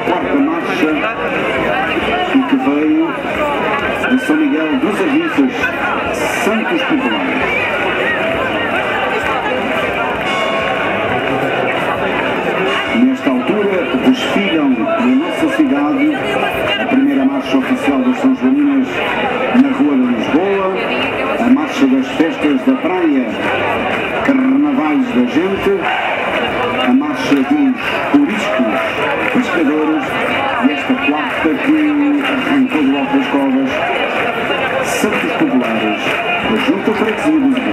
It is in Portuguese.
quarta marcha e que veio de São Miguel dos Avisos, Santos Populares. Nesta altura, desfilam na nossa cidade a primeira marcha oficial dos São Joaninas na Rua de Lisboa, a marcha das festas da praia arrancou do